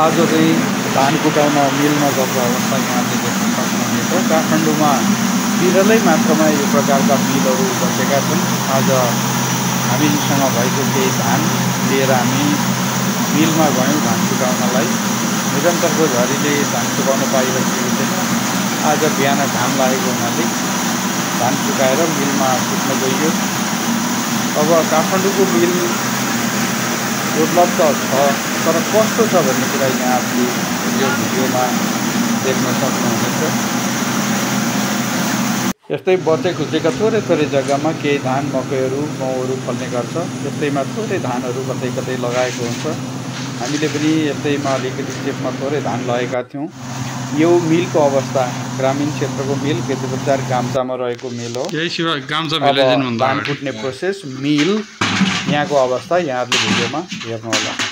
आज चाहिँ धान कुटाउन मिलमा गएको अवस्था यहाँले देख्न सक्नुहुनेछ। काठमाडौँमा विरलै मात्रामा यो प्रकारका मिलहरू बसेका छन्। आज हामीसँग भएको केही धान लिएर हामी मिलमा गयौँ धान कुटाउनलाई निरन्तरको झरीले धान सुकाउन पाइरहेको छैन। आज बिहान घाम लागेको हुनाले धान सुकाएर मिलमा कुट्न गइयो। अब काठमाडौँको मिल उपलब्ध छ। तर कस्तो छ भन्ने कुरा यहाँहरूले यो भिडियोमा देख्न सक्नुहुनेछ यस्तै बचे खुचेका थोरै थोरै जग्गामा केही धान मकैहरू गहुँहरू फल्ने गर्छ यस्तैमा थोरै धानहरू कतै कतै लगाएको हुन्छ हामीले पनि यस्तैमा अलिकति चेपमा थोरै धान लगाएका थियौँ यो मिलको अवस्था ग्रामीण क्षेत्रको मिल बजार गाम्चामा रहेको मिल हो धान कुट्ने प्रोसेस मिल यहाँको अवस्था यहाँहरूले भिडियोमा हेर्नुहोला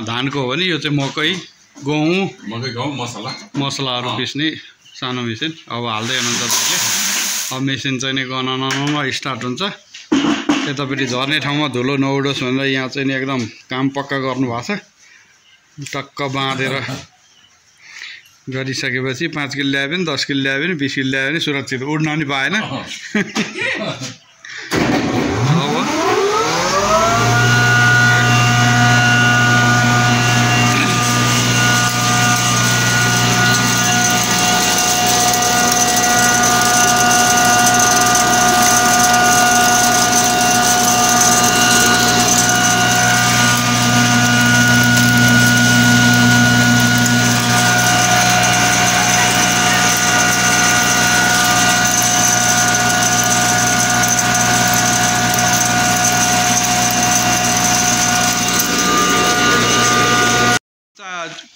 धानको हो भने यो चाहिँ मकै गहुँ मकै गहुँ मसला। मसलाहरू। पिस्ने सानो मेसिन। अब हाल्दै हुनुहुन्छ तपाईँले। अब मेसिन चाहिँ नि गननमा स्टार्ट हुन्छ। यतापट्टि झर्ने ठाउँमा धुलो नउडोस् भनेर यहाँ चाहिँ नि एकदम काम पक्का गर्नुभएको छ। टक्क बाँधेर गरिसकेपछि पाँच किलो ल्यायो भने दस किलो ल्यायो भने बिस किलो ल्यायो भने सुरक्षित। उड्न पनि पाएन अँ। अब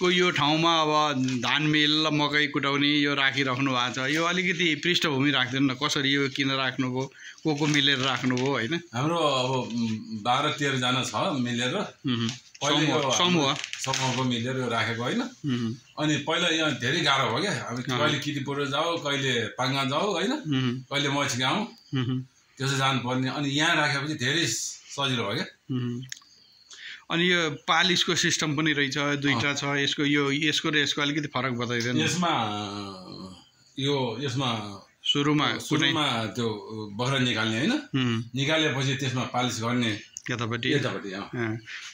को यो ठाउँमा अब धान मिल र मकै कुटाउने यो राखिराख्नु भएको छ। यो अलिकति पृष्ठभूमि राखिदिनु न। कसरी यो किन राख्नुभयो को को मिलेर राख्नुभयो होइन? हाम्रो अब बाह्र तेह्रजना छ मिलेर। समूह समूह। समूहको मिलेर यो राखेको होइन। अनि पहिला यहाँ धेरै गाह्रो भयो क्या। अब। कहिले कितिपुर जाऊ कहिले पाङ्गा जाऊ होइन। कहिले मच गाउँ। त्यसो जानुपर्ने। अनि यहाँ राखेपछि धेरै सजिलो भयो क्या। अनि यो पालिसको सिस्टम पनि रहेछ दुईवटा छ यसको यो यसको र यसको अलिकति फरक बताइदिनु यसमा यो यसमा सुरुमा सुरुमा त्यो बख्रा निकाल्ने होइन। निकालेपछि त्यसमा पालिस गर्ने यतापट्टि यतापट्टि।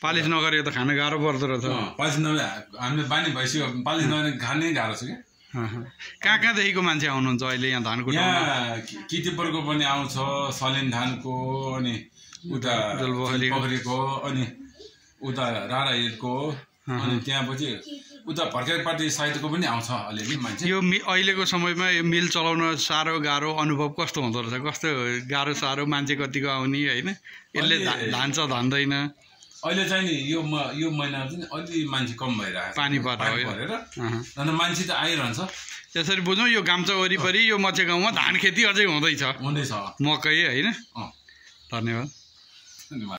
पालिस नगरेको त खान गाह्रो पर्दो रहेछ पालिस नभए हामीले बानी भइसक्यो पालिस नभए खानै गाह्रो छ क्या। कहाँ कहाँदेखिको मान्छे आउनुहुन्छ अहिले यहाँ धान कुटाउन यहाँ कितिपुरको पनि आउँछ सलिन धानको अनि उता। पोखरीको अनि उता हिलको अनि त्यहाँपछि उता भर्केकपाटी साइडको पनि आउँछ अलिअलि मान्छे? यो मि अहिलेको समयमा यो मिल चलाउन साह्रो गाह्रो अनुभव कस्तो हुँदो रहेछ? कस्तो गाह्रो साह्रो मान्छे कतिको आउने होइन? यसले धान्छ धान्दैन। अहिले चाहिँ नि यो म यो महिना चाहिँ अलि मान्छे कम भइरहेको पानी। परेर। अन्त मान्छे त आइरहन्छ। यसरी बुझौँ यो गाम्चा वरिपरि यो मचे गाउँमा धान खेती अझै हुँदैछ। हुँदैछ। मकै होइन? धन्यवाद। धन्यवाद।